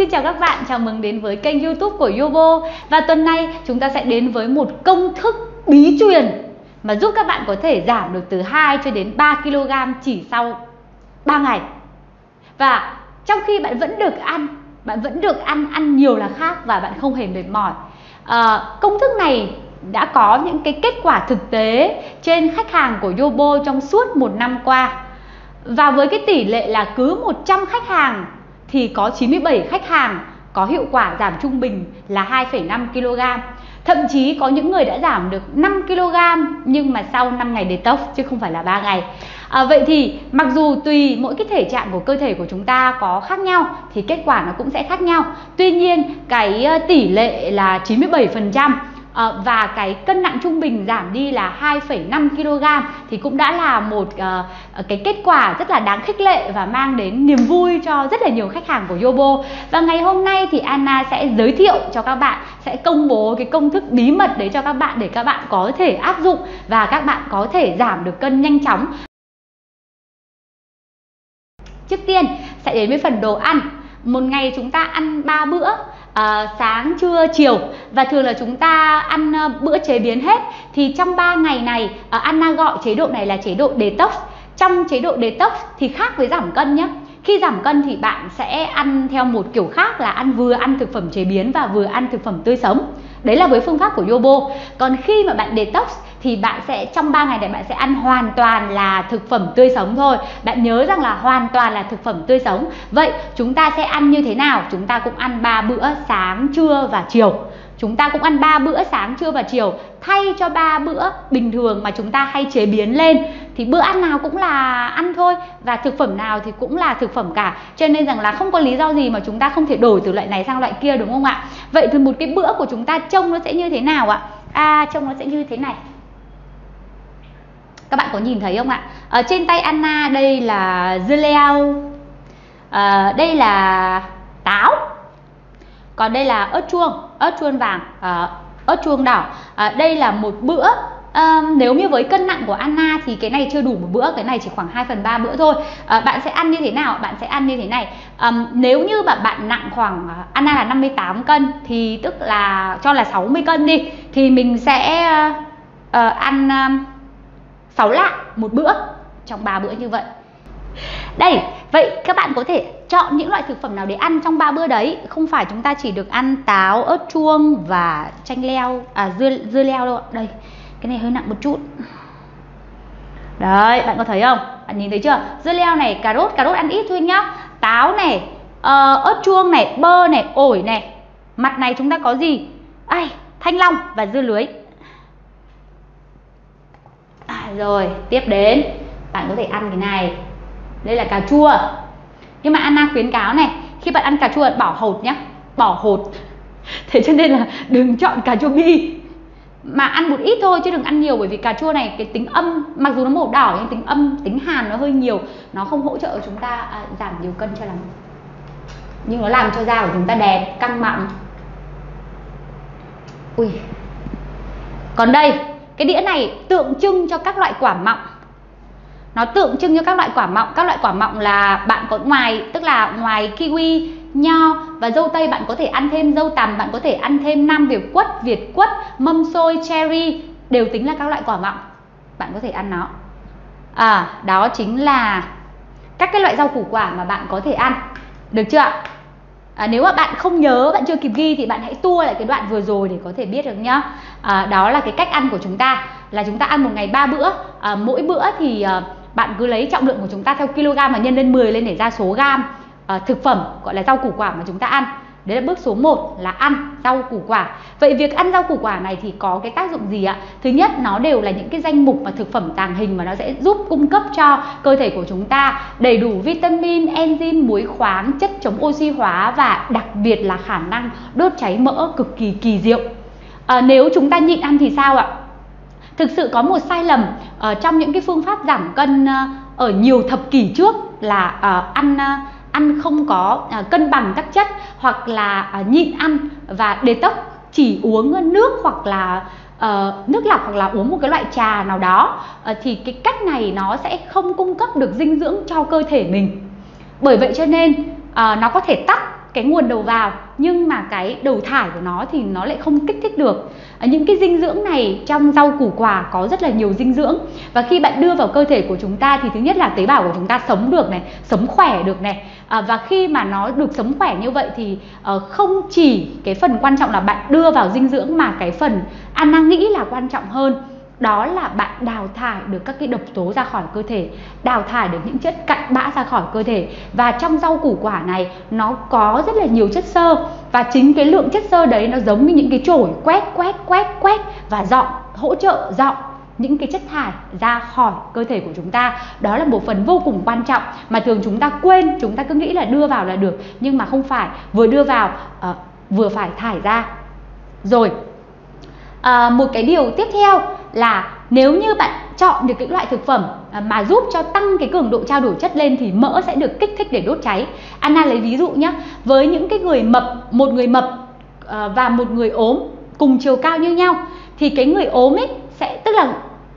xin chào các bạn, chào mừng đến với kênh youtube của Yobo. Và tuần này chúng ta sẽ đến với một công thức bí truyền Mà giúp các bạn có thể giảm được từ 2 cho đến 3kg chỉ sau 3 ngày. Và trong khi bạn vẫn được ăn, bạn vẫn được ăn, ăn nhiều là khác và bạn không hề mệt mỏi. À, Công thức này đã có những cái kết quả thực tế trên khách hàng của Yobo trong suốt một năm qua. Và với cái tỷ lệ là cứ 100 khách hàng thì có 97 khách hàng có hiệu quả giảm trung bình là 2,5 kg. Thậm chí có những người đã giảm được 5 kg nhưng mà sau 5 ngày detox chứ không phải là 3 ngày. À, vậy thì mặc dù tùy mỗi cái thể trạng của cơ thể của chúng ta có khác nhau thì kết quả nó cũng sẽ khác nhau. Tuy nhiên cái ờ, tỷ lệ là 97% à, và cái cân nặng trung bình giảm đi là 2,5 kg thì cũng đã là một uh, cái kết quả rất là đáng khích lệ và mang đến niềm vui cho rất là nhiều khách hàng của Yobo. Và ngày hôm nay thì Anna sẽ giới thiệu cho các bạn sẽ công bố cái công thức bí mật đấy cho các bạn để các bạn có thể áp dụng và các bạn có thể giảm được cân nhanh chóng. Trước tiên sẽ đến với phần đồ ăn. Một ngày chúng ta ăn 3 bữa à, sáng trưa chiều. Và thường là chúng ta ăn à, bữa chế biến hết. Thì trong 3 ngày này à, Anna gọi chế độ này là chế độ detox. Trong chế độ detox thì khác với giảm cân nhé. Khi giảm cân thì bạn sẽ ăn theo một kiểu khác là ăn vừa ăn thực phẩm chế biến và vừa ăn thực phẩm tươi sống đấy là với phương pháp của Yobo. Còn khi mà bạn detox thì bạn sẽ, trong 3 ngày này bạn sẽ ăn hoàn toàn là thực phẩm tươi sống thôi. Bạn nhớ rằng là hoàn toàn là thực phẩm tươi sống. Vậy chúng ta sẽ ăn như thế nào? Chúng ta cũng ăn 3 bữa sáng, trưa và chiều chúng ta cũng ăn 3 bữa sáng trưa và chiều thay cho 3 bữa bình thường mà chúng ta hay chế biến lên. Thì bữa ăn nào cũng là ăn thôi và thực phẩm nào thì cũng là thực phẩm cả. Cho nên rằng là không có lý do gì mà chúng ta không thể đổi từ loại này sang loại kia đúng không ạ? Vậy thì một cái bữa của chúng ta trông nó sẽ như thế nào ạ? À trông nó sẽ như thế này. Các bạn có nhìn thấy không ạ? Ở trên tay Anna đây là dưa leo à, đây là táo còn đây là ớt chuông ớt chuông vàng à, ớt chuông đỏ. À, đây là một bữa à, nếu như với cân nặng của Anna thì cái này chưa đủ một bữa cái này chỉ khoảng 2 phần ba bữa thôi. À, bạn sẽ ăn như thế nào? Bạn sẽ ăn như thế này. À, nếu như mà bạn nặng khoảng Anna là 58 cân thì tức là cho là 60 cân đi thì mình sẽ uh, ăn uh, 6 lạng một bữa trong 3 bữa như vậy. Đây vậy các bạn có thể chọn những loại thực phẩm nào để ăn trong ba bữa đấy? Không phải chúng ta chỉ được ăn táo ớt chuông và chanh leo à dưa dưa leo đâu đây cái này hơi nặng một chút. Đấy bạn có thấy không? Bạn nhìn thấy chưa? Dưa leo này cà rốt cà rốt ăn ít thôi nhá. Táo này uh, ớt chuông này bơ này ổi này. Mặt này chúng ta có gì? Ai thanh long và dưa lưới. À, rồi tiếp đến. Bạn có thể ăn cái này đây là cà chua. Nhưng mà Anna khuyến cáo này khi bạn ăn cà chua bỏ hột nhé bỏ hột. Thế cho nên là đừng chọn cà chua bi. Mà ăn một ít thôi chứ đừng ăn nhiều bởi vì cà chua này cái tính âm mặc dù nó màu đỏ nhưng tính âm tính hàn nó hơi nhiều. Nó không hỗ trợ chúng ta à, giảm nhiều cân cho lắm. Nhưng nó làm cho da của chúng ta đẹp căng mọng. Ui. Còn đây cái đĩa này tượng trưng cho các loại quả mọng nó tượng trưng cho các loại quả mọng. Các loại quả mọng là bạn có ngoài tức là ngoài kiwi nho và dâu tây bạn có thể ăn thêm dâu tằm bạn có thể ăn thêm nam việt quất việt quất mâm xôi cherry đều tính là các loại quả mọng. Bạn có thể ăn nó. À đó chính là các cái loại rau củ quả mà bạn có thể ăn. Được chưa ạ? À, nếu mà bạn không nhớ bạn chưa kịp ghi thì bạn hãy tua lại cái đoạn vừa rồi để có thể biết được nhá. À, đó là cái cách ăn của chúng ta. Là chúng ta ăn một ngày ba bữa. À, mỗi bữa thì à, bạn cứ lấy trọng lượng của chúng ta theo kg và nhân lên 10 lên để ra số gam à, thực phẩm gọi là rau củ quả mà chúng ta ăn Đấy là bước số 1 là ăn rau củ quả. Vậy việc ăn rau củ quả này thì có cái tác dụng gì ạ? Thứ nhất nó đều là những cái danh mục và thực phẩm tàng hình mà nó sẽ giúp cung cấp cho cơ thể của chúng ta đầy đủ vitamin, enzyme, muối khoáng, chất chống oxy hóa và đặc biệt là khả năng đốt cháy mỡ cực kỳ kỳ diệu. À, nếu chúng ta nhịn ăn thì sao ạ? Thực sự có một sai lầm uh, trong những cái phương pháp giảm cân uh, ở nhiều thập kỷ trước là uh, ăn uh, ăn không có uh, cân bằng các chất hoặc là uh, nhịn ăn và detox chỉ uống nước hoặc là uh, nước lọc hoặc là uống một cái loại trà nào đó. Uh, thì cái cách này nó sẽ không cung cấp được dinh dưỡng cho cơ thể mình. Bởi vậy cho nên uh, nó có thể tắt cái nguồn đầu vào nhưng mà cái đầu thải của nó thì nó lại không kích thích được. À, những cái dinh dưỡng này trong rau củ quả có rất là nhiều dinh dưỡng. Và khi bạn đưa vào cơ thể của chúng ta thì thứ nhất là tế bào của chúng ta sống được này sống khỏe được này. À, và khi mà nó được sống khỏe như vậy thì uh, không chỉ cái phần quan trọng là bạn đưa vào dinh dưỡng mà cái phần ăn năng nghĩ là quan trọng hơn đó là bạn đào thải được các cái độc tố ra khỏi cơ thể đào thải được những chất cặn bã ra khỏi cơ thể. Và trong rau củ quả này nó có rất là nhiều chất xơ. Và chính cái lượng chất xơ đấy nó giống như những cái chổi quét quét quét quét và dọn hỗ trợ dọn những cái chất thải ra khỏi cơ thể của chúng ta. Đó là một phần vô cùng quan trọng mà thường chúng ta quên chúng ta cứ nghĩ là đưa vào là được. Nhưng mà không phải vừa đưa vào uh, vừa phải thải ra. Rồi à, một cái điều tiếp theo là nếu như bạn chọn được cái loại thực phẩm à, mà giúp cho tăng cái cường độ trao đổi chất lên thì mỡ sẽ được kích thích để đốt cháy. Anna lấy ví dụ nhé với những cái người mập, một người mập à, và một người ốm cùng chiều cao như nhau, thì cái người ốm ấy sẽ, tức là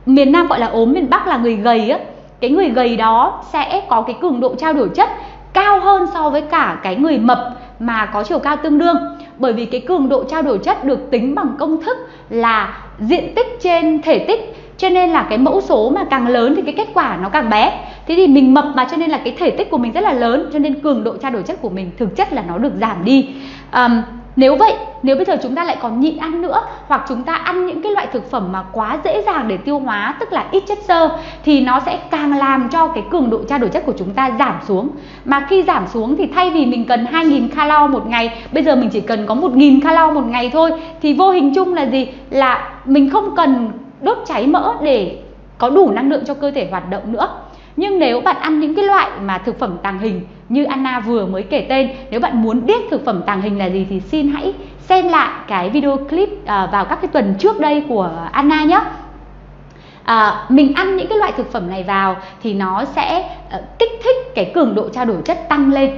miền Nam gọi là ốm, miền Bắc là người gầy á, cái người gầy đó sẽ có cái cường độ trao đổi chất cao hơn so với cả cái người mập mà có chiều cao tương đương. Bởi vì cái cường độ trao đổi chất được tính bằng công thức là diện tích trên thể tích. Cho nên là cái mẫu số mà càng lớn thì cái kết quả nó càng bé. Thế thì mình mập mà cho nên là cái thể tích của mình rất là lớn cho nên cường độ trao đổi chất của mình thực chất là nó được giảm đi. Um, nếu vậy nếu bây giờ chúng ta lại còn nhịn ăn nữa hoặc chúng ta ăn những cái loại thực phẩm mà quá dễ dàng để tiêu hóa tức là ít chất xơ thì nó sẽ càng làm cho cái cường độ trao đổi chất của chúng ta giảm xuống. Mà khi giảm xuống thì thay vì mình cần 2.000 calo một ngày bây giờ mình chỉ cần có 1.000 calo một ngày thôi thì vô hình chung là gì? Là mình không cần đốt cháy mỡ để có đủ năng lượng cho cơ thể hoạt động nữa. Nhưng nếu bạn ăn những cái loại mà thực phẩm tàng hình như Anna vừa mới kể tên nếu bạn muốn biết thực phẩm tàng hình là gì thì xin hãy xem lại cái video clip à, vào các cái tuần trước đây của Anna nhé. À, mình ăn những cái loại thực phẩm này vào thì nó sẽ uh, kích thích cái cường độ trao đổi chất tăng lên.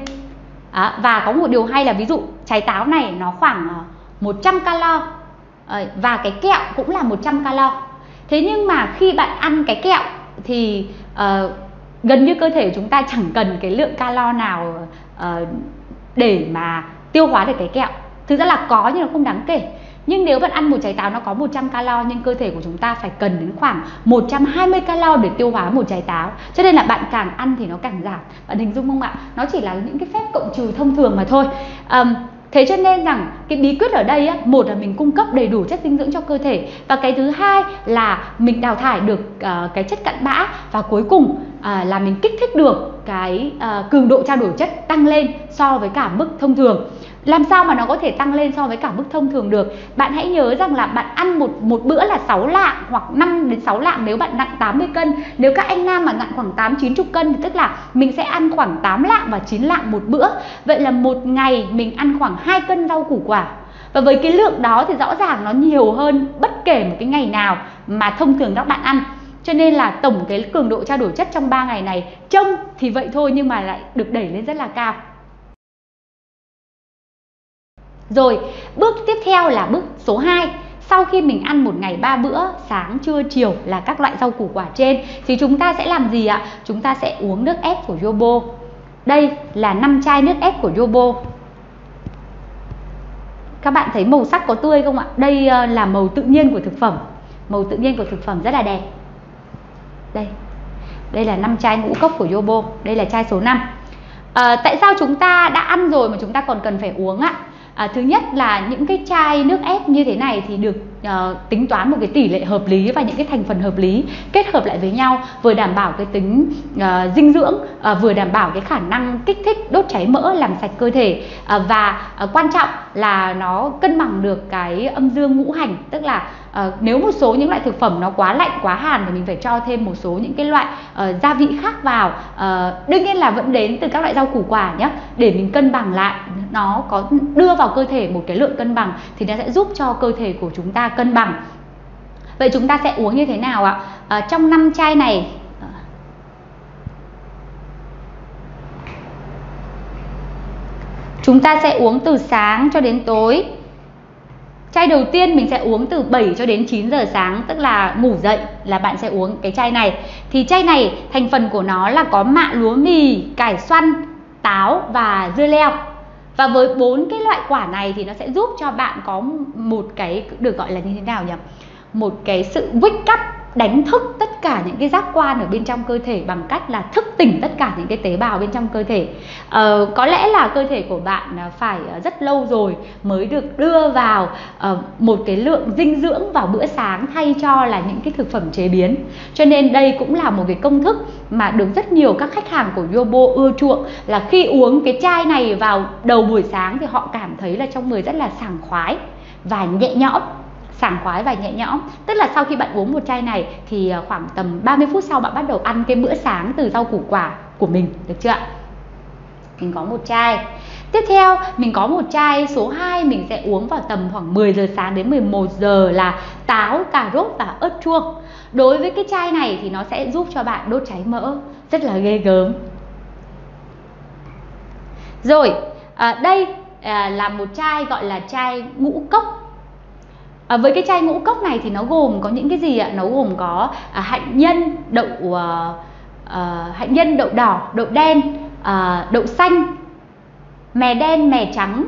À, và có một điều hay là ví dụ trái táo này nó khoảng ờ, uh, 100 calo. Ờ, và cái kẹo cũng là 100 calo. Thế nhưng mà khi bạn ăn cái kẹo thì uh, gần như cơ thể chúng ta chẳng cần cái lượng calo nào uh, để mà tiêu hóa được cái kẹo. Thực ra là có nhưng nó không đáng kể. Nhưng nếu bạn ăn một trái táo nó có 100 calo nhưng cơ thể của chúng ta phải cần đến khoảng 120 calo để tiêu hóa một trái táo. Cho nên là bạn càng ăn thì nó càng giảm. Bạn hình dung không ạ? Nó chỉ là những cái phép cộng trừ thông thường mà thôi. Um, thế cho nên rằng cái bí quyết ở đây á, một là mình cung cấp đầy đủ chất dinh dưỡng cho cơ thể và cái thứ hai là mình đào thải được uh, cái chất cặn bã và cuối cùng uh, là mình kích thích được cái uh, cường độ trao đổi chất tăng lên so với cả mức thông thường làm sao mà nó có thể tăng lên so với cả mức thông thường được? Bạn hãy nhớ rằng là bạn ăn một một bữa là 6 lạng hoặc 5 đến 6 lạng nếu bạn nặng 80 cân. Nếu các anh nam mà nặng khoảng 8 90 cân thì tức là mình sẽ ăn khoảng 8 lạng và 9 lạng một bữa. Vậy là một ngày mình ăn khoảng 2 cân rau củ quả. Và với cái lượng đó thì rõ ràng nó nhiều hơn bất kể một cái ngày nào mà thông thường các bạn ăn. Cho nên là tổng cái cường độ trao đổi chất trong 3 ngày này trông thì vậy thôi nhưng mà lại được đẩy lên rất là cao rồi, bước tiếp theo là bước số 2 sau khi mình ăn một ngày ba bữa sáng trưa chiều là các loại rau củ quả trên thì chúng ta sẽ làm gì ạ? Chúng ta sẽ uống nước ép của Yobo. Đây là 5 chai nước ép của Yobo. Các bạn thấy màu sắc có tươi không ạ? Đây ờ, là màu tự nhiên của thực phẩm. Màu tự nhiên của thực phẩm rất là đẹp. Đây. Đây là 5 chai ngũ cốc của Yobo. Đây là chai số 5 à, ờ, tại sao chúng ta đã ăn rồi mà chúng ta còn cần phải uống ạ? À, thứ nhất là những cái chai nước ép như thế này thì được uh, tính toán một cái tỷ lệ hợp lý và những cái thành phần hợp lý kết hợp lại với nhau vừa đảm bảo cái tính uh, dinh dưỡng uh, vừa đảm bảo cái khả năng kích thích đốt cháy mỡ làm sạch cơ thể uh, và uh, quan trọng là nó cân bằng được cái âm dương ngũ hành tức là uh, nếu một số những loại thực phẩm nó quá lạnh quá hàn thì mình phải cho thêm một số những cái loại uh, gia vị khác vào. Uh, đương nhiên là vẫn đến từ các loại rau củ quả nhé để mình cân bằng lại nó có đưa vào cơ thể một cái lượng cân bằng thì nó sẽ giúp cho cơ thể của chúng ta cân bằng. Vậy chúng ta sẽ uống như thế nào ạ? À, trong năm chai này ờ, chúng ta sẽ uống từ sáng cho đến tối. Chai đầu tiên mình sẽ uống từ 7 cho đến 9 giờ sáng Tức là ngủ dậy là bạn sẽ uống cái chai này. Thì chai này thành phần của nó là có mạ lúa mì, cải xoăn, táo và dưa leo và với bốn cái loại quả này thì nó sẽ giúp cho bạn có một cái, được gọi là như thế nào nhỉ? Một cái sự wake up đánh thức tất cả những cái giác quan ở bên trong cơ thể bằng cách là thức tỉnh tất cả những cái tế bào bên trong cơ thể. Ờ, có lẽ là cơ thể của bạn à, phải à, rất lâu rồi mới được đưa vào ờ, một cái lượng dinh dưỡng vào bữa sáng thay cho là những cái thực phẩm chế biến. Cho nên đây cũng là một cái công thức mà được rất nhiều các khách hàng của Yobo ưa chuộng là khi uống cái chai này vào đầu buổi sáng thì họ cảm thấy là trong người rất là sảng khoái và nhẹ nhõm sảng khoái và nhẹ nhõm tức là sau khi bạn uống một chai này thì ờ, khoảng tầm 30 phút sau bạn bắt đầu ăn cái bữa sáng từ rau củ quả của mình được chưa ạ mình có một chai Tiếp theo mình có một chai số 2 mình sẽ uống vào tầm khoảng 10 giờ sáng đến 11 giờ là táo, cà rốt và ớt chuông. Đối với cái chai này thì nó sẽ giúp cho bạn đốt cháy mỡ rất là ghê gớm. Rồi, à, đây à, là một chai gọi là chai ngũ cốc À, với cái chai ngũ cốc này thì nó gồm có những cái gì ạ? Nó gồm có à, hạnh nhân, đậu à, à, hạnh nhân, đậu đỏ, đậu đen, à, đậu xanh, mè đen, mè trắng,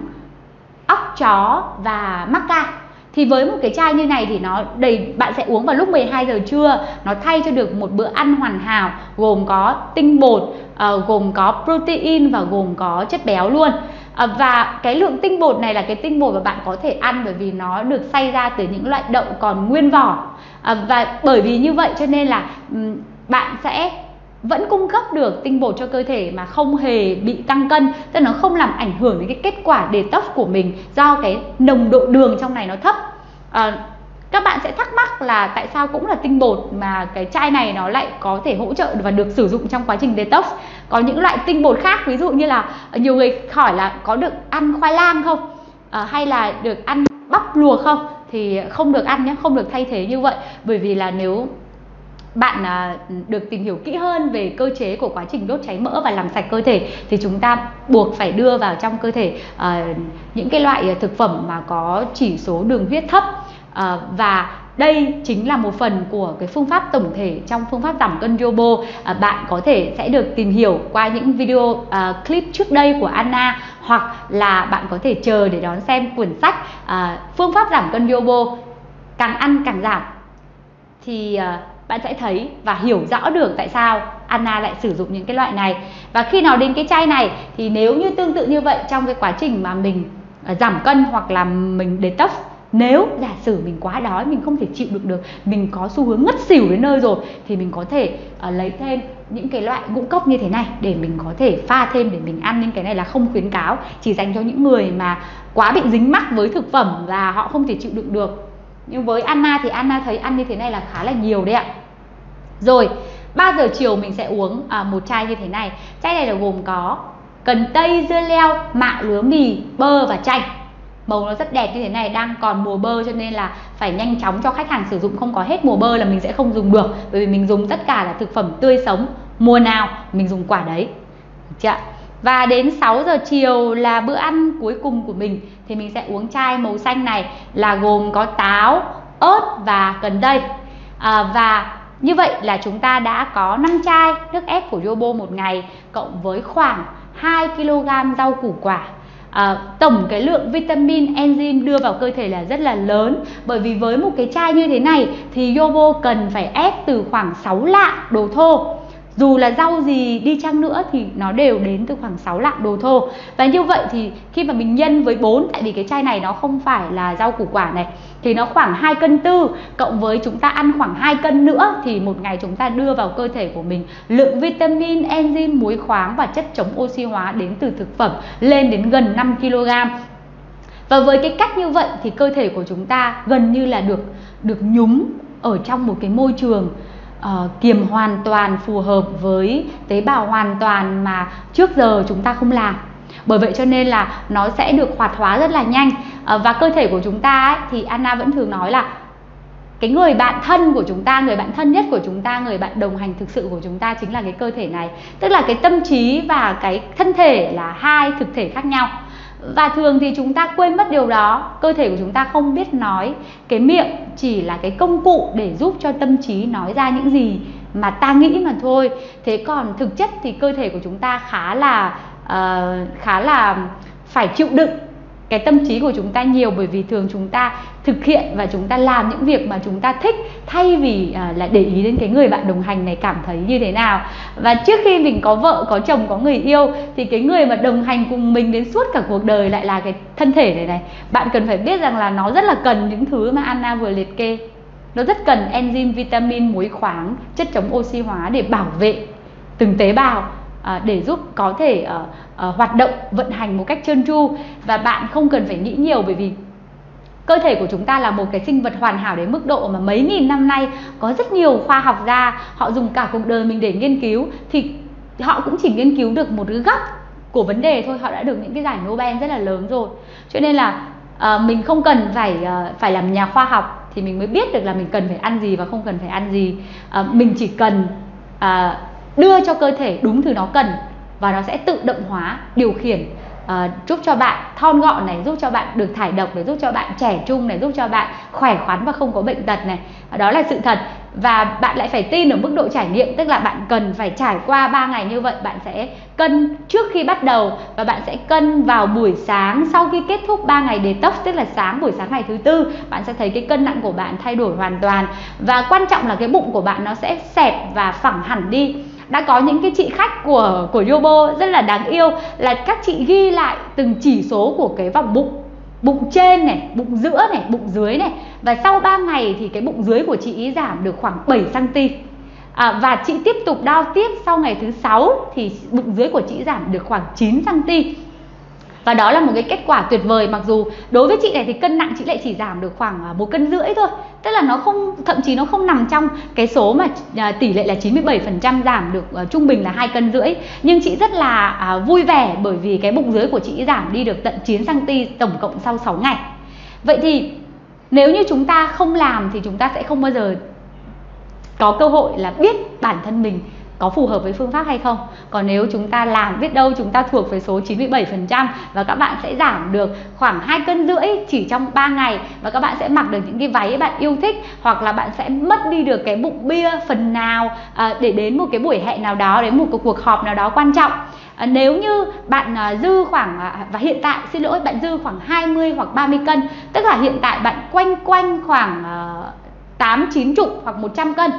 óc chó và mắc ca. Thì với một cái chai như này thì nó đầy bạn sẽ uống vào lúc 12 giờ trưa, nó thay cho được một bữa ăn hoàn hảo gồm có tinh bột, uh, gồm có protein và gồm có chất béo luôn à, và cái lượng tinh bột này là cái tinh bột mà bạn có thể ăn bởi vì nó được xay ra từ những loại đậu còn nguyên vỏ. À, và bởi vì như vậy cho nên là bạn sẽ vẫn cung cấp được tinh bột cho cơ thể mà không hề bị tăng cân tức là nó không làm ảnh hưởng đến cái kết quả đề tốc của mình do cái nồng độ đường trong này nó thấp. À, các bạn sẽ thắc mắc là tại sao cũng là tinh bột mà cái chai này nó lại có thể hỗ trợ và được sử dụng trong quá trình detox có những loại tinh bột khác ví dụ như là ờ, nhiều người hỏi là có được ăn khoai lang không? À, hay là được ăn bắp luộc không? Thì không được ăn nhé không được thay thế như vậy. Bởi vì là nếu bạn à, được tìm hiểu kỹ hơn về cơ chế của quá trình đốt cháy mỡ và làm sạch cơ thể thì chúng ta buộc phải đưa vào trong cơ thể à, những cái loại thực phẩm mà có chỉ số đường huyết thấp à, và đây chính là một phần của cái phương pháp tổng thể trong phương pháp giảm cân Yobo. À, bạn có thể sẽ được tìm hiểu qua những video à, clip trước đây của Anna hoặc là bạn có thể chờ để đón xem quyển sách à, phương pháp giảm cân Yobo. Càng ăn càng giảm. Thì à, bạn sẽ thấy và hiểu rõ được tại sao Anna lại sử dụng những cái loại này. Và khi nào đến cái chai này thì nếu như tương tự như vậy trong cái quá trình mà mình à, giảm cân hoặc là mình detox nếu giả sử mình quá đói mình không thể chịu được được mình có xu hướng ngất xỉu đến nơi rồi thì mình có thể uh, lấy thêm những cái loại ngũ cốc như thế này để mình có thể pha thêm để mình ăn. Nhưng cái này là không khuyến cáo chỉ dành cho những người mà quá bị dính mắc với thực phẩm và họ không thể chịu đựng được. Nhưng với Anna thì Anna thấy ăn như thế này là khá là nhiều đấy ạ. Rồi 3 giờ chiều mình sẽ uống à, một chai như thế này. Chai này là gồm có cần tây dưa leo mạ lúa mì bơ và chanh màu nó rất đẹp như thế này đang còn mùa bơ cho nên là phải nhanh chóng cho khách hàng sử dụng. Không có hết mùa bơ là mình sẽ không dùng được bởi vì mình dùng tất cả là thực phẩm tươi sống mùa nào mình dùng quả đấy. Chưa và đến 6 giờ chiều là bữa ăn cuối cùng của mình thì mình sẽ uống chai màu xanh này là gồm có táo ớt và cần tây à, và như vậy là chúng ta đã có 5 chai nước ép của Yobo một ngày cộng với khoảng 2 kg rau củ quả à, tổng cái lượng vitamin enzyme đưa vào cơ thể là rất là lớn. Bởi vì với một cái chai như thế này thì Yobo cần phải ép từ khoảng 6 lạng đồ thô dù là rau gì đi chăng nữa thì nó đều đến từ khoảng 6 lạng đồ thô. Và như vậy thì khi mà mình nhân với 4 tại vì cái chai này nó không phải là rau củ quả này thì nó khoảng 2 cân tư cộng với chúng ta ăn khoảng 2 cân nữa thì một ngày chúng ta đưa vào cơ thể của mình lượng vitamin, enzyme, muối khoáng và chất chống oxy hóa đến từ thực phẩm lên đến gần 5 kg và với cái cách như vậy thì cơ thể của chúng ta gần như là được được nhúng ở trong một cái môi trường uh, kiềm hoàn toàn phù hợp với tế bào hoàn toàn mà trước giờ chúng ta không làm. Bởi vậy cho nên là nó sẽ được hoạt hóa rất là nhanh. Uh, và cơ thể của chúng ta ấy, thì Anna vẫn thường nói là cái người bạn thân của chúng ta người bạn thân nhất của chúng ta người bạn đồng hành thực sự của chúng ta chính là cái cơ thể này. Tức là cái tâm trí và cái thân thể là hai thực thể khác nhau và thường thì chúng ta quên mất điều đó. Cơ thể của chúng ta không biết nói. Cái miệng chỉ là cái công cụ để giúp cho tâm trí nói ra những gì mà ta nghĩ mà thôi. Thế còn thực chất thì cơ thể của chúng ta khá là uh, khá là phải chịu đựng cái tâm trí của chúng ta nhiều bởi vì thường chúng ta thực hiện và chúng ta làm những việc mà chúng ta thích thay vì à, là để ý đến cái người bạn đồng hành này cảm thấy như thế nào. Và trước khi mình có vợ có chồng có người yêu thì cái người mà đồng hành cùng mình đến suốt cả cuộc đời lại là cái thân thể này này. Bạn cần phải biết rằng là nó rất là cần những thứ mà Anna vừa liệt kê. Nó rất cần enzyme vitamin muối khoáng chất chống oxy hóa để bảo vệ từng tế bào. À, để giúp có thể à, à, hoạt động vận hành một cách trơn tru. Và bạn không cần phải nghĩ nhiều bởi vì cơ thể của chúng ta là một cái sinh vật hoàn hảo đến mức độ mà mấy nghìn năm nay có rất nhiều khoa học gia họ dùng cả cuộc đời mình để nghiên cứu thì họ cũng chỉ nghiên cứu được một cái góc của vấn đề thôi. Họ đã được những cái giải Nobel rất là lớn rồi. Cho nên là à, mình không cần phải à, phải làm nhà khoa học thì mình mới biết được là mình cần phải ăn gì và không cần phải ăn gì. À, mình chỉ cần à, đưa cho cơ thể đúng thứ nó cần và nó sẽ tự động hóa điều khiển uh, giúp cho bạn thon gọn này giúp cho bạn được thải độc để giúp cho bạn trẻ trung này giúp cho bạn khỏe khoắn và không có bệnh tật này. Đó là sự thật. Và bạn lại phải tin ở mức độ trải nghiệm tức là bạn cần phải trải qua 3 ngày như vậy bạn sẽ cân trước khi bắt đầu và bạn sẽ cân vào buổi sáng sau khi kết thúc 3 ngày detox tức là sáng buổi sáng ngày thứ tư bạn sẽ thấy cái cân nặng của bạn thay đổi hoàn toàn. Và quan trọng là cái bụng của bạn nó sẽ xẹp và phẳng hẳn đi đã có những cái chị khách của của Yobo rất là đáng yêu là các chị ghi lại từng chỉ số của cái vòng bụng bụng trên này, bụng giữa này, bụng dưới này và sau 3 ngày thì cái bụng dưới của chị giảm được khoảng 7 cm. À, và chị tiếp tục đo tiếp sau ngày thứ sáu thì bụng dưới của chị giảm được khoảng 9 cm và đó là một cái kết quả tuyệt vời mặc dù đối với chị này thì cân nặng chị lại chỉ giảm được khoảng à, một cân rưỡi thôi. Tức là nó không thậm chí nó không nằm trong cái số mà à, tỷ lệ là 97% giảm được uh, trung bình là hai cân rưỡi. Nhưng chị rất là uh, vui vẻ bởi vì cái bụng dưới của chị giảm đi được tận 9 cm tổng cộng sau 6 ngày. Vậy thì nếu như chúng ta không làm thì chúng ta sẽ không bao giờ có cơ hội là biết bản thân mình có phù hợp với phương pháp hay không. Còn nếu chúng ta làm biết đâu chúng ta thuộc về số 97% và các bạn sẽ giảm được khoảng hai cân rưỡi chỉ trong 3 ngày và các bạn sẽ mặc được những cái váy bạn yêu thích hoặc là bạn sẽ mất đi được cái bụng bia phần nào à, để đến một cái buổi hẹn nào đó đến một cái cuộc họp nào đó quan trọng. À, nếu như bạn à, dư khoảng à, và hiện tại xin lỗi bạn dư khoảng 20 hoặc 30 cân tức là hiện tại bạn quanh quanh khoảng à, 8 90 hoặc 100 cân.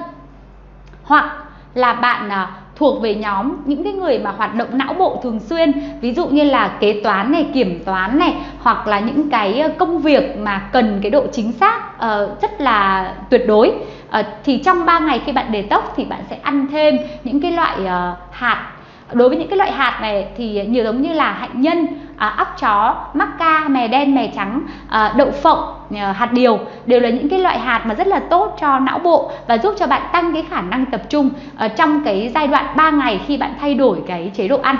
Hoặc là bạn à, thuộc về nhóm những cái người mà hoạt động não bộ thường xuyên ví dụ như là kế toán này kiểm toán này hoặc là những cái ờ, công việc mà cần cái độ chính xác uh, rất là tuyệt đối. Uh, thì trong 3 ngày khi bạn đề tốc thì bạn sẽ ăn thêm những cái loại uh, hạt. Đối với những cái loại hạt này thì nhiều giống như là hạnh nhân à, óc chó mắc ca mè đen mè trắng à, đậu phộng à, hạt điều đều là những cái loại hạt mà rất là tốt cho não bộ và giúp cho bạn tăng cái khả năng tập trung à, trong cái giai đoạn 3 ngày khi bạn thay đổi cái chế độ ăn.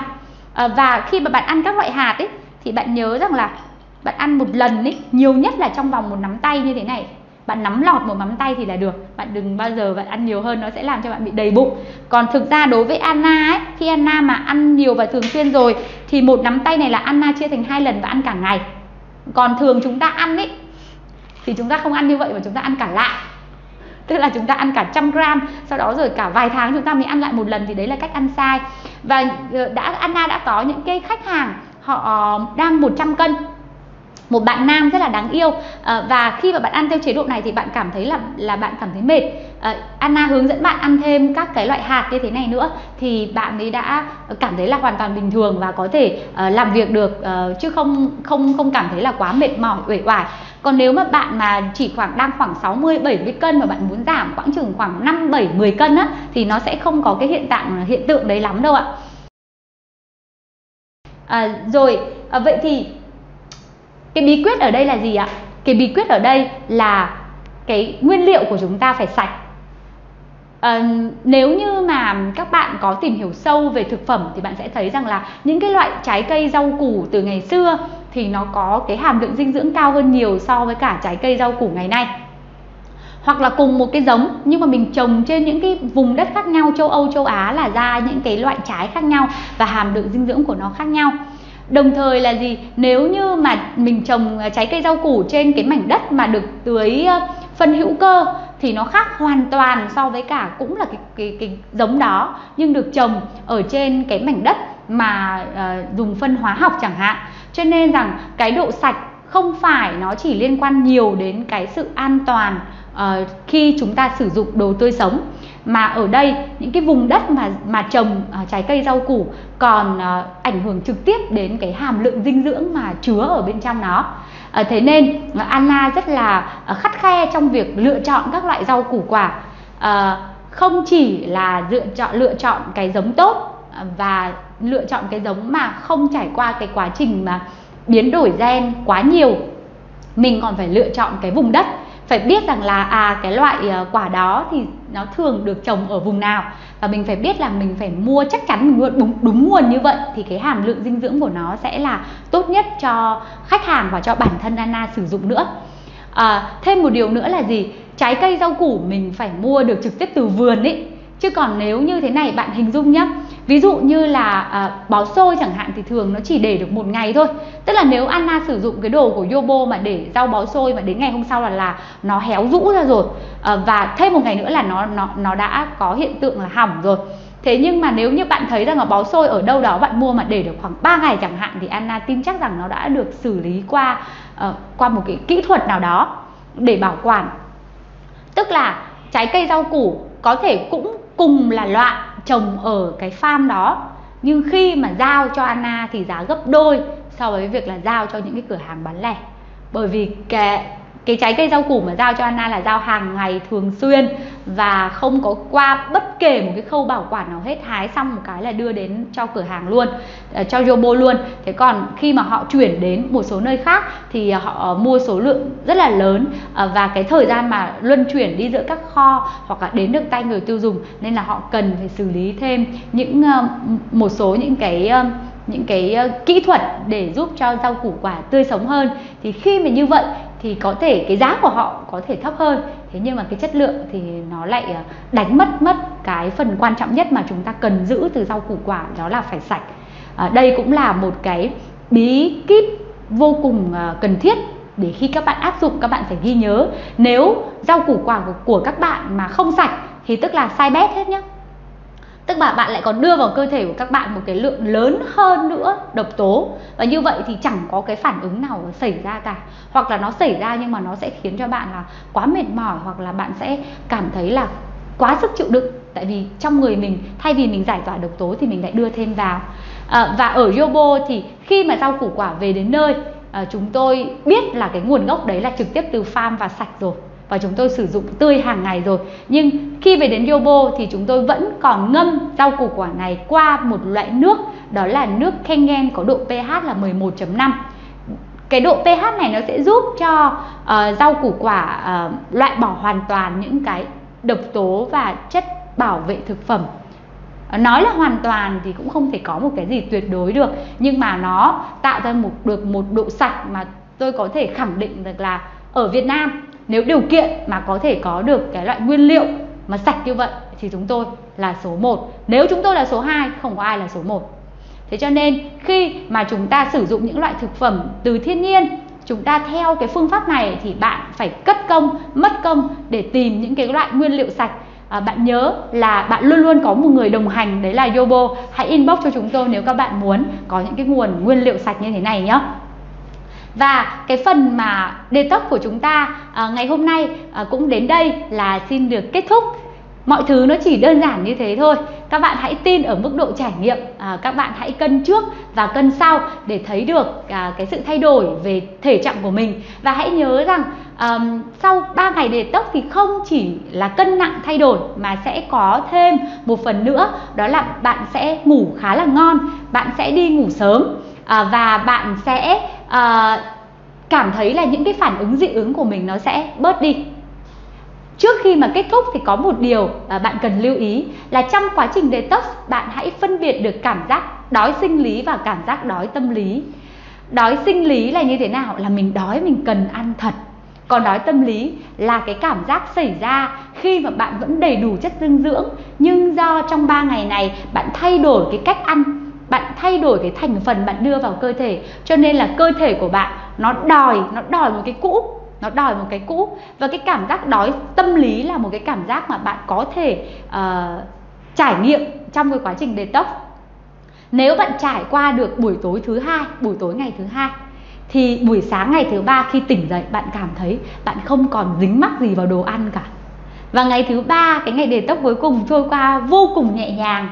À, và khi mà bạn ăn các loại hạt ấy thì bạn nhớ rằng là bạn ăn một lần ấy nhiều nhất là trong vòng một nắm tay như thế này bạn nắm lọt một mắm tay thì là được. Bạn đừng bao giờ bạn ăn nhiều hơn, nó sẽ làm cho bạn bị đầy bụng. Còn thực ra đối với Anna ấy, khi Anna mà ăn nhiều và thường xuyên rồi, thì một nắm tay này là Anna chia thành hai lần và ăn cả ngày. Còn thường chúng ta ăn ấy, thì chúng ta không ăn như vậy mà chúng ta ăn cả lại. Tức là chúng ta ăn cả trăm gram, sau đó rồi cả vài tháng chúng ta mới ăn lại một lần thì đấy là cách ăn sai. Và ờ, đã, Anna đã có những cái khách hàng họ đang 100 cân một bạn nam rất là đáng yêu. À, và khi mà bạn ăn theo chế độ này thì bạn cảm thấy là là bạn cảm thấy mệt. À, Anna hướng dẫn bạn ăn thêm các cái loại hạt như thế này nữa thì bạn ấy đã cảm thấy là hoàn toàn bình thường và có thể uh, làm việc được uh, chứ không không không cảm thấy là quá mệt mỏi uể oải. Còn nếu mà bạn mà chỉ khoảng đang khoảng 60 70 cân mà bạn muốn giảm khoảng chừng khoảng 5 7 10 cân á thì nó sẽ không có cái hiện tượng hiện tượng đấy lắm đâu ạ. À, rồi à, vậy thì cái bí quyết ở đây là gì ạ? Cái bí quyết ở đây là cái nguyên liệu của chúng ta phải sạch. À, nếu như mà các bạn có tìm hiểu sâu về thực phẩm thì bạn sẽ thấy rằng là những cái loại trái cây rau củ từ ngày xưa thì nó có cái hàm lượng dinh dưỡng cao hơn nhiều so với cả trái cây rau củ ngày nay. Hoặc là cùng một cái giống nhưng mà mình trồng trên những cái vùng đất khác nhau châu Âu châu Á là ra những cái loại trái khác nhau và hàm lượng dinh dưỡng của nó khác nhau đồng thời là gì? Nếu như mà mình trồng à, trái cây rau củ trên cái mảnh đất mà được tưới phân hữu cơ thì nó khác hoàn toàn so với cả cũng là cái cái cái giống đó nhưng được trồng ở trên cái mảnh đất mà uh, dùng phân hóa học chẳng hạn. Cho nên rằng cái độ sạch không phải nó chỉ liên quan nhiều đến cái sự an toàn uh, khi chúng ta sử dụng đồ tươi sống mà ở đây những cái vùng đất mà mà trồng uh, trái cây rau củ còn uh, ảnh hưởng trực tiếp đến cái hàm lượng dinh dưỡng mà chứa ở bên trong nó. Uh, thế nên uh, Anna rất là uh, khắt khe trong việc lựa chọn các loại rau củ quả. Uh, không chỉ là lựa chọn lựa chọn cái giống tốt và lựa chọn cái giống mà không trải qua cái quá trình mà biến đổi gen quá nhiều mình còn phải lựa chọn cái vùng đất. Phải biết rằng là à cái loại quả đó thì nó thường được trồng ở vùng nào. Và mình phải biết là mình phải mua chắc chắn mình mua đúng đúng nguồn như vậy thì cái hàm lượng dinh dưỡng của nó sẽ là tốt nhất cho khách hàng và cho bản thân Anna sử dụng nữa. À, thêm một điều nữa là gì? Trái cây rau củ mình phải mua được trực tiếp từ vườn ấy. Chứ còn nếu như thế này bạn hình dung nhé ví dụ như là à, bó xôi chẳng hạn thì thường nó chỉ để được một ngày thôi tức là nếu Anna sử dụng cái đồ của Yobo mà để rau bó xôi mà đến ngày hôm sau là là nó héo rũ ra rồi à, và thêm một ngày nữa là nó nó nó đã có hiện tượng là hỏng rồi Thế nhưng mà nếu như bạn thấy rằng là bó xôi ở đâu đó bạn mua mà để được khoảng 3 ngày chẳng hạn thì Anna tin chắc rằng nó đã được xử lý qua uh, qua một cái kỹ thuật nào đó để bảo quản. Tức là trái cây rau củ có thể cũng cùng là loại trồng ở cái farm đó. Nhưng khi mà giao cho Anna thì giá gấp đôi so với việc là giao cho những cái cửa hàng bán lẻ. Bởi vì cái cái trái cây rau củ mà giao cho Anna là giao hàng ngày thường xuyên và không có qua bất kể một cái khâu bảo quản nào hết, hái xong một cái là đưa đến cho cửa hàng luôn ờ, cho Yobo luôn. Thế còn khi mà họ chuyển đến một số nơi khác thì họ mua số lượng rất là lớn ờ, và cái thời gian mà luân chuyển đi giữa các kho hoặc là đến được tay người tiêu dùng nên là họ cần phải xử lý thêm những ờ, một số những cái những cái kỹ thuật để giúp cho rau củ quả tươi sống hơn. Thì khi mà như vậy thì có thể cái giá của họ có thể thấp hơn. Thế nhưng mà cái chất lượng thì nó lại ờ, đánh mất mất cái phần quan trọng nhất mà chúng ta cần giữ từ rau củ quả đó là phải sạch. À, đây cũng là một cái bí kíp vô cùng ờ, cần thiết để khi các bạn áp dụng các bạn phải ghi nhớ. Nếu rau củ quả của, của các bạn mà không sạch thì tức là sai bét hết nhé tức là bạn lại còn đưa vào cơ thể của các bạn một cái lượng lớn hơn nữa độc tố. Và như vậy thì chẳng có cái phản ứng nào xảy ra cả. Hoặc là nó xảy ra nhưng mà nó sẽ khiến cho bạn là quá mệt mỏi hoặc là bạn sẽ cảm thấy là quá sức chịu đựng. Tại vì trong người mình thay vì mình giải tỏa độc tố thì mình lại đưa thêm vào. À, và ở Yobo thì khi mà rau củ quả về đến nơi à, chúng tôi biết là cái nguồn gốc đấy là trực tiếp từ farm và sạch rồi và chúng tôi sử dụng tươi hàng ngày rồi. Nhưng khi về đến Yobo thì chúng tôi vẫn còn ngâm rau củ quả này qua một loại nước đó là nước Kengen có độ pH là 11.5 cái độ pH này nó sẽ giúp cho uh, rau củ quả uh, loại bỏ hoàn toàn những cái độc tố và chất bảo vệ thực phẩm. Ờ, nói là hoàn toàn thì cũng không thể có một cái gì tuyệt đối được nhưng mà nó tạo ra một được một độ sạch mà tôi có thể khẳng định được là ở Việt Nam nếu điều kiện mà có thể có được cái loại nguyên liệu mà sạch như vậy thì chúng tôi là số 1 nếu chúng tôi là số 2 không có ai là số 1 thế cho nên khi mà chúng ta sử dụng những loại thực phẩm từ thiên nhiên chúng ta theo cái phương pháp này thì bạn phải cất công mất công để tìm những cái loại nguyên liệu sạch. À, bạn nhớ là bạn luôn luôn có một người đồng hành đấy là Yobo. Hãy inbox cho chúng tôi nếu các bạn muốn có những cái nguồn nguyên liệu sạch như thế này nhé và cái phần mà detox của chúng ta à, ngày hôm nay à, cũng đến đây là xin được kết thúc. Mọi thứ nó chỉ đơn giản như thế thôi. Các bạn hãy tin ở mức độ trải nghiệm à, các bạn hãy cân trước và cân sau để thấy được à, cái sự thay đổi về thể trạng của mình. Và hãy nhớ rằng à, sau 3 ngày đề tốc thì không chỉ là cân nặng thay đổi mà sẽ có thêm một phần nữa đó là bạn sẽ ngủ khá là ngon bạn sẽ đi ngủ sớm à, và bạn sẽ à, cảm thấy là những cái phản ứng dị ứng của mình nó sẽ bớt đi. Trước khi mà kết thúc thì có một điều à, bạn cần lưu ý là trong quá trình detox bạn hãy phân biệt được cảm giác đói sinh lý và cảm giác đói tâm lý. Đói sinh lý là như thế nào? Là mình đói mình cần ăn thật. Còn đói tâm lý là cái cảm giác xảy ra khi mà bạn vẫn đầy đủ chất dinh dưỡng nhưng do trong 3 ngày này bạn thay đổi cái cách ăn bạn thay đổi cái thành phần bạn đưa vào cơ thể cho nên là cơ thể của bạn nó đòi nó đòi một cái cũ nó đòi một cái cũ. Và cái cảm giác đói tâm lý là một cái cảm giác mà bạn có thể uh, trải nghiệm trong cái quá trình detox. Nếu bạn trải qua được buổi tối thứ hai buổi tối ngày thứ hai thì buổi sáng ngày thứ ba khi tỉnh dậy bạn cảm thấy bạn không còn dính mắc gì vào đồ ăn cả. Và ngày thứ ba cái ngày detox cuối cùng trôi qua vô cùng nhẹ nhàng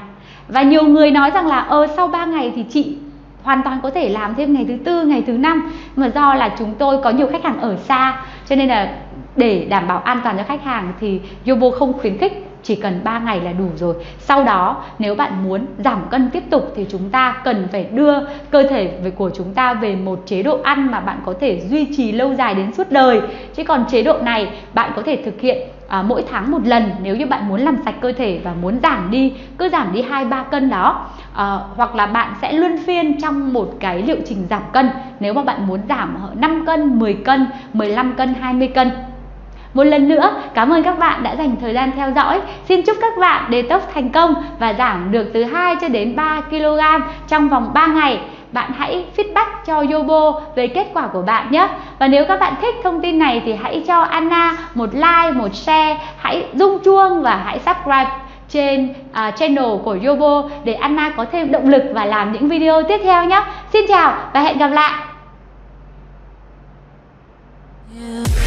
và nhiều người nói rằng là ờ sau 3 ngày thì chị hoàn toàn có thể làm thêm ngày thứ tư, ngày thứ năm. Mà do là chúng tôi có nhiều khách hàng ở xa, cho nên là để đảm bảo an toàn cho khách hàng thì Yobo không khuyến khích chỉ cần 3 ngày là đủ rồi. Sau đó nếu bạn muốn giảm cân tiếp tục thì chúng ta cần phải đưa cơ thể của chúng ta về một chế độ ăn mà bạn có thể duy trì lâu dài đến suốt đời. Chứ còn chế độ này bạn có thể thực hiện à, mỗi tháng một lần nếu như bạn muốn làm sạch cơ thể và muốn giảm đi cứ giảm đi hai ba cân đó. À, hoặc là bạn sẽ luân phiên trong một cái liệu trình giảm cân. Nếu mà bạn muốn giảm ờ, 5 cân 10 cân 15 cân 20 cân một lần nữa, cảm ơn các bạn đã dành thời gian theo dõi. Xin chúc các bạn detox thành công và giảm được từ 2 cho đến 3 kg trong vòng 3 ngày. Bạn hãy feedback cho Yobo về kết quả của bạn nhé. Và nếu các bạn thích thông tin này thì hãy cho Anna một like, một share, hãy rung chuông và hãy subscribe trên uh, channel của Yobo để Anna có thêm động lực và làm những video tiếp theo nhé. Xin chào và hẹn gặp lại. Yeah.